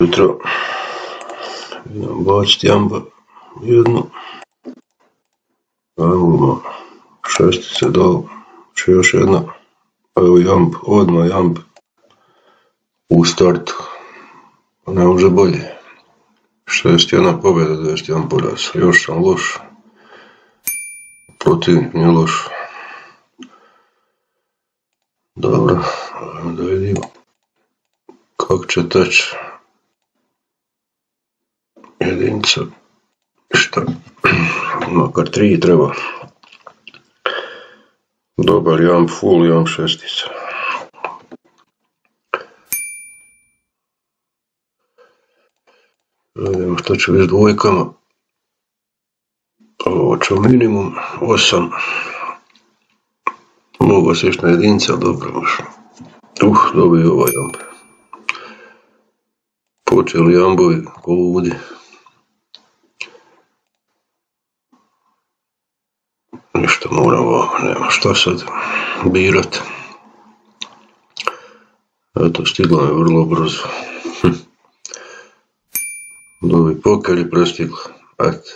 jutro. Baciti jamba jednu. Ajmo šestice dol. Če još jedna. Evo jamb, odmah jamb. U startu. Ne može bolje. Šest jedna pobjeda, 21 poraz. Još sam loš. Protivnik nije loš. Dobro, da vidimo kako će teći jedinca. Šta? Makar tri treba. Dobar jam full, jam šestica. Vidimo što će biti s dvojkama. Ovo će minimum osam. Mogu se na jedinca, dobro može. Uh, dobio ovaj jamb. Počeli jambovi ko ludi. Ništa moramo, nema šta sad birat. Eto, stigla je vrlo brzo. Hm. Novi poker je prestigla. Eto.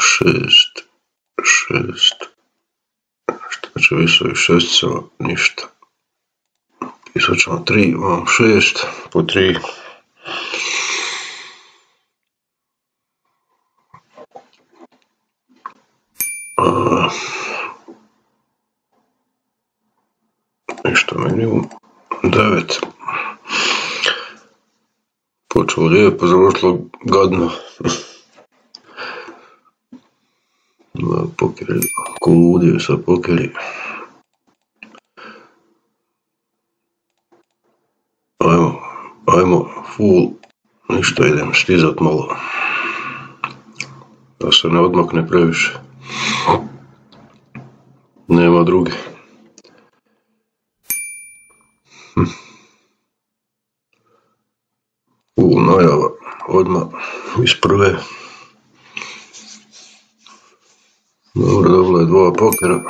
Šest, šest. Šta će više ovih šesticama? Ništa. Pisat ćemo tri, vam šest, po tri. Ništa minimum. Devet. Počelo lijepo, završilo gadno. Na pokeri, ko udio sa pokeri. Ajmo, ajmo, full, ništa idem stizat malo. Da se ne odmakne previše. Nema druge. U, najava, odmah iz prve. Dobro, dobila je dva pokera.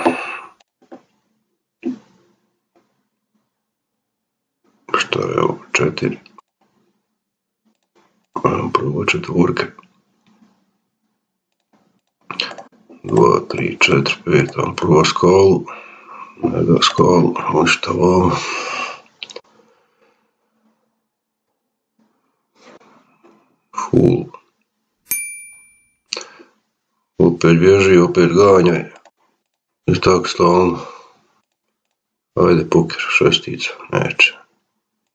Šta je ovo, četiri. Ajmo prvo četvorke. 2, 3, 4, 5, imam prvo skolu, mega skolu, ništa ovo. Full. Opet bježi, opet ganjaj. I tako stalno. Ajde poker, šestica, neće.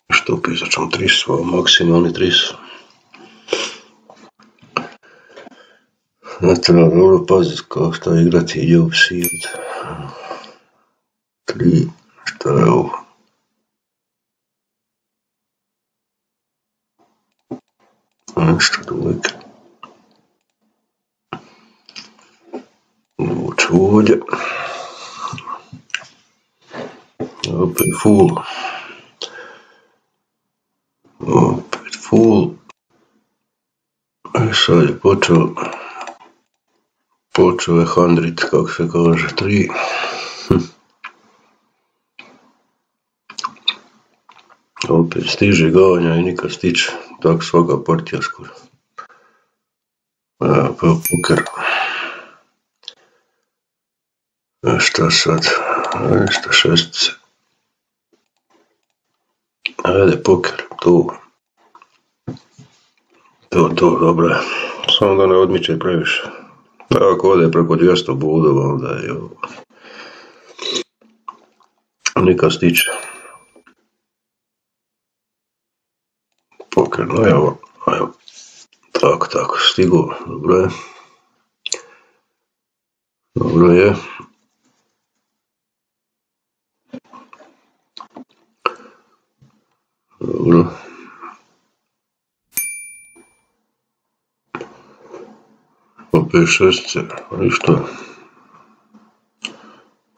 Što upisat ćemo 300, maksimalni 300. Natural Europas, kohtā igratīja jau siet. 3, 12. Ну, что думаете? Вот сегодня. Open full. Open full. Sorry, bottle. Je handrit, kako se kaže, tri. Opet stiže ganja i nikad stiče, tako svaka partija skoro. Evo pa poker. E šta sad? Nešto šestice. Ajde poker, tu. To, to, dobro. Samo da ne odmiče previše. Ako ode preko 200 budova, onda je ovo. Nikad stiče. Poker, no evo, evo. Tako, tako, stigo, dobro je. Dobro je. Dobro. Šestice, ništa.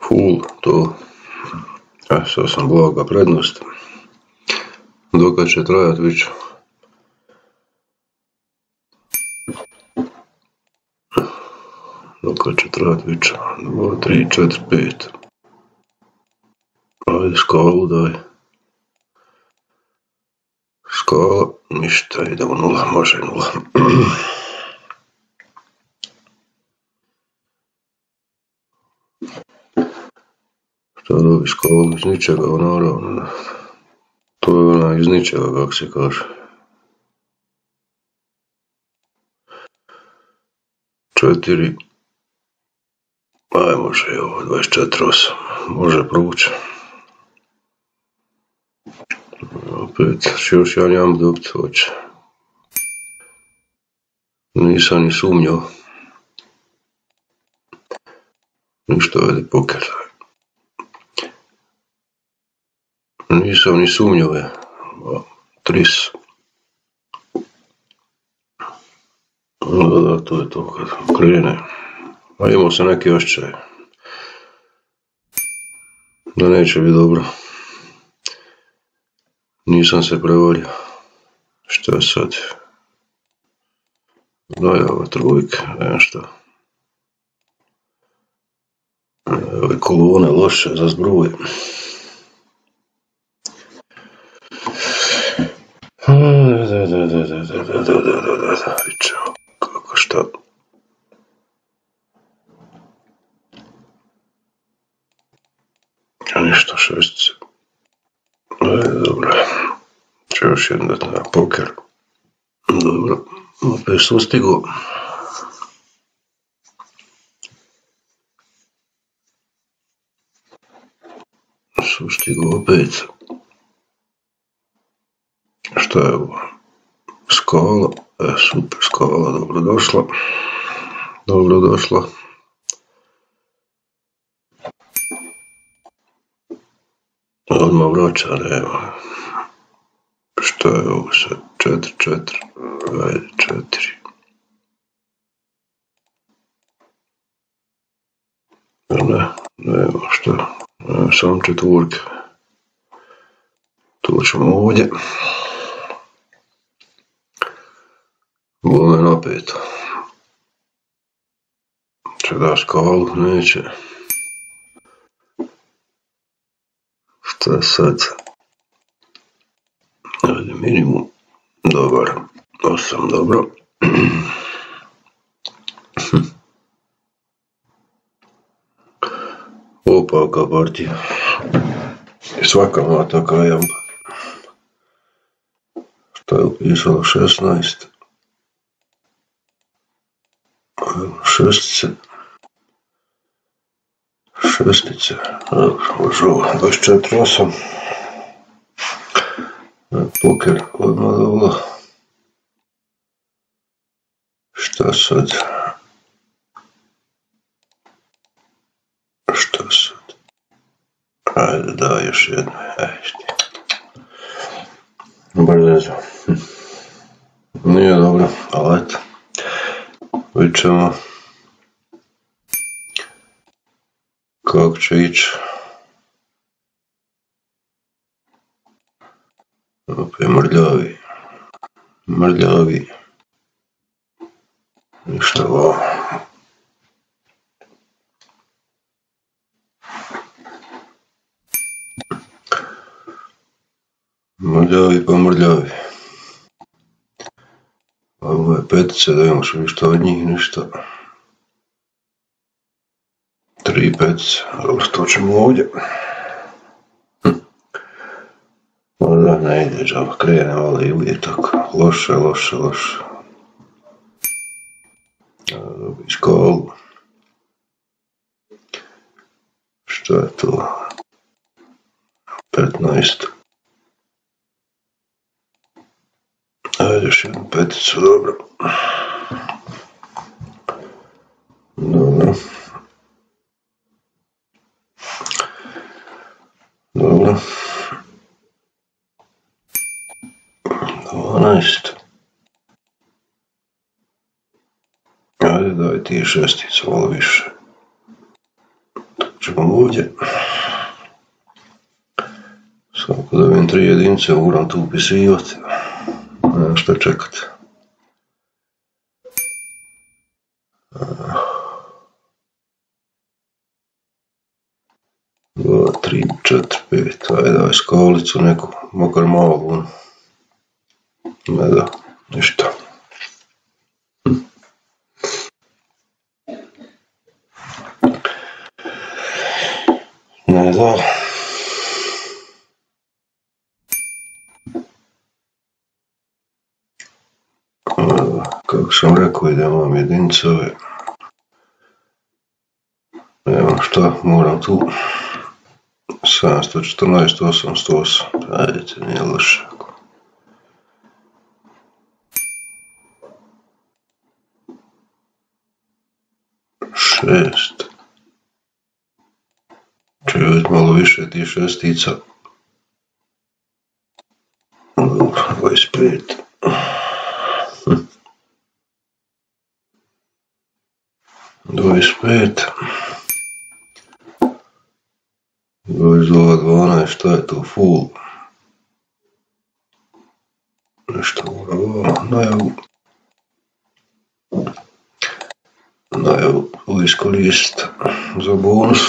Full, to. E, sam blaga prednost. Dokad će trajat, vidit ću. Dokad će trajat, vidit ću. 2, 3, 4, 5. Ajde, skalu daj. Skala, ništa, idemo nula, može nula. Dobi skala iz ničega, naravno. To je ona iz ničega, kako se kaže. Četiri. Aj, može i ovo, 24.8. Može provući. Opet, još jedan jam dobit hoće. Nisam ni sumnjao. Ništa vedi poker. Nisam ni sumnjao je. Tris. Da, da, to je to kad krene. A imao sam neki ošćaj. Da neće biti dobro. Nisam se prevario. Šta je sad? Dojava trojke, nema šta. Ove kolone loše za zbruje. Da, da, da, da, da, da, da, da, da, da, kako šta. A ništa šestice. E, dobro. Če još jedan na poker. Dobro. Opet sam stigo. Sam stigo opet. Šta je ovo? školo, e, super škola, dobrodošla. Dobrodošla. Odmah vraća, nema. Što je ovo sad? Četiri, četiri. Ajde, četiri. Ne, nema što. Samo četvorka. Tu ćemo ovdje. Napeto. Če da skalu, neće. Šta sad? Ajde, minimum. Dobar. Osam, dobro. Opa, ka partija. Svaka ima taka jamba. Šta je upisalo? 16. шестця. Шестиця. Вожу ще тросом. Покер одного. Что суть? Что суть? А, давай еще одна. Березо. Хм. Ну, я добре, але. Почему? Как чаич? Опять ну, мордовый. Мордовый. И что? Мордовый по мордовый. ovo je petice, da imamo sve što od njih, ništa. Tri petice, ali što ćemo ovdje? Ma da, ne ide džava, krene, ali ili je tako. Loše, loše, loše. Dobiš kolu. Što je to? 15. Ajde još jednu peticu, dobro. Dobro. Dobro. 12. Ajde daj ti šesticu, malo više. Ćemo ovdje. Svako dobijem tri jedinice, moram tu upisivati. Šta čekati. Dva, tri, četiri, pet. Ajde daj skalicu neku, makar malu. Ne da, ništa. Ne da. koji nemam jedinice ove. Evo šta moram tu. 714, 808. Radite, nije loše. Šest. Ču vidjeti malo više ti šestica. Dobro, 25. Hm. 25. 12, što je to, full? Nešto mora najavu. Najavu iskoristiti za bonus.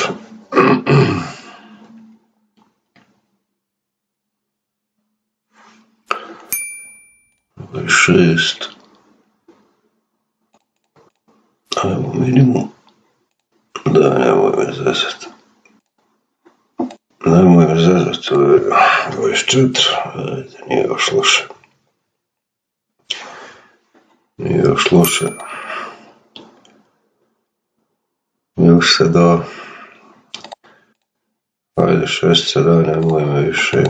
šest Minimum. Da, nemoj me zezat. Nemoj me zezat, to je 24. Ajde, nije još loše. Nije još loše. Još se da. Ajde, šest se da, nemoj me više.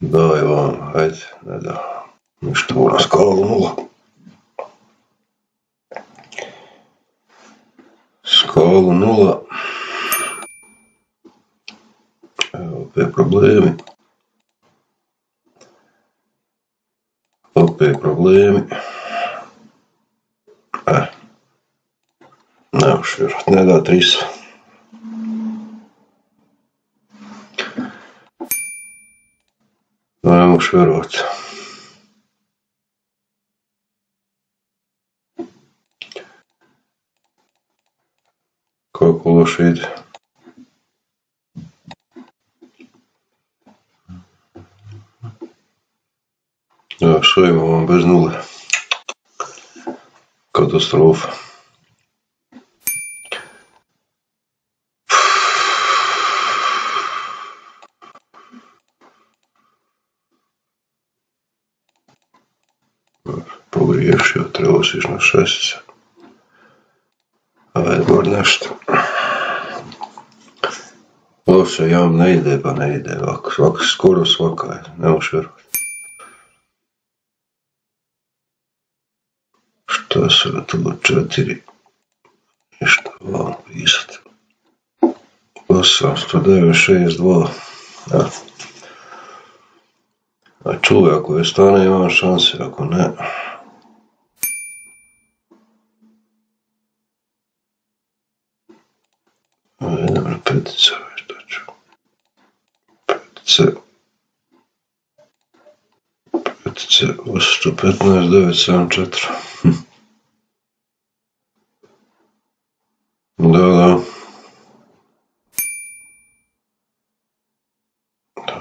Daj vam, ajde, ne da. Ništa skalu nula. Павелу Нула P problemi. P problemi. Eh. Nav šur, nedā trīs. Nav šurot. Nav šurot. Vjerovat. Kako loše ide. Evo što imamo bez nule. Katastrofa. Pogriješio, trebao si na Loše, ja ne ide, pa ne ide. Ovako, svak, skoro svaka je, ne možeš vjerovati. Šta se tu četiri? Ništa vam pisati. 809, Ja. A čuvaj, ako je stane imam šanse, ako ne... Idem na ću. Petice. Petice, 815, 974. Da, da.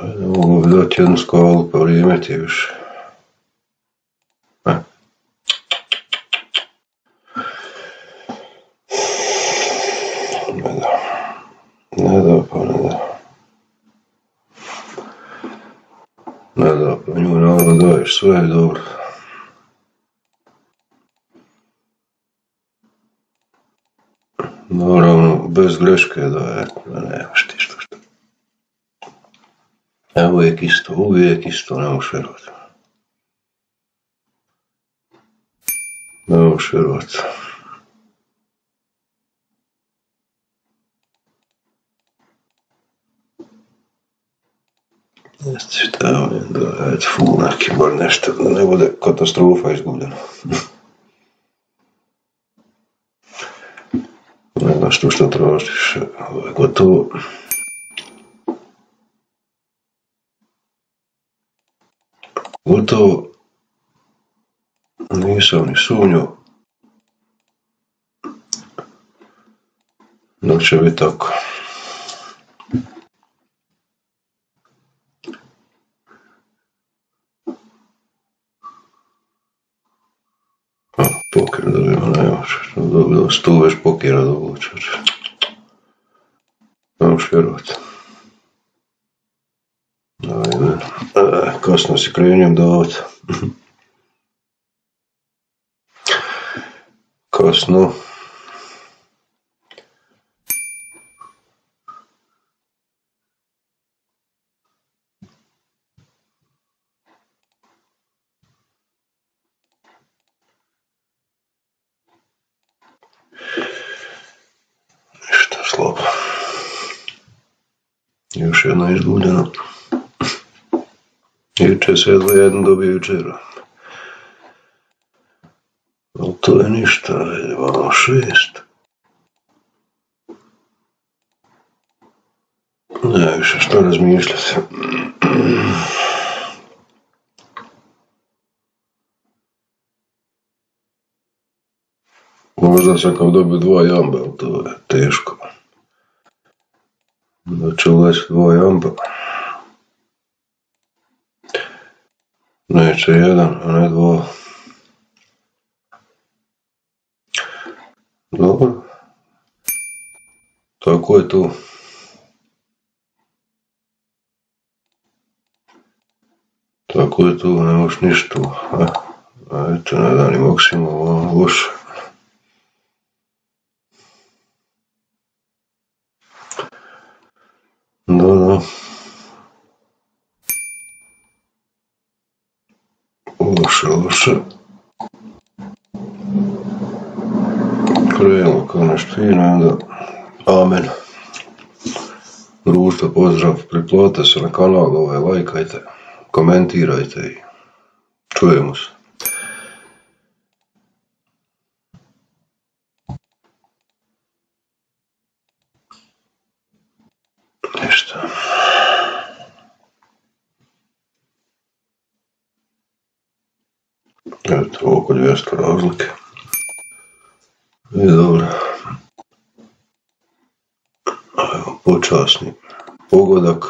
Ajde, mogu bi dati jednu skalu, pa vrijeme ti više. Ne da, pa ne da. Ne da, pa nju naravno daješ, sve je dobro. Naravno, bez greške da je, nemaš ti što što. Evo uvijek isto, uvijek isto, ne možeš vjerovati. Ne. Jeste šta ful, neki bar nešto, da ne bude katastrofa izgubljena. ne znaš tu što tražiš, ovo je gotovo. Gotovo. Nisam ni sumnjao. Da će biti tako. Poker dobijemo, ne možeš. Dobilo sto već pokera dovuče. Ne možeš vjerovat. Ajme. E, kasno si krenjem davat. Kasno. Ništa slabo. Još jedna izgubljena. Jučer se jedva jedan dobio jučer. Ali to je ništa, imamo šest. Ne više što razmišljati. Možda sam kao dobio dva jamba, ali to je teško. Uleći dva jamba. Neće jedan, a ne dva. Dobro. Tako je to. Tako je to, ne možeš ništa. A eto, ne da ni maksimum, loše. Da, da. Loše. Krenemo kao nešto fino, onda amen. Društvo, pozdrav, priplatite se na kanal, ovaj, lajkajte, komentirajte i čujemo se. Ništa. Eto, oko 200 razlike. I dobro. Evo, počasni pogodak.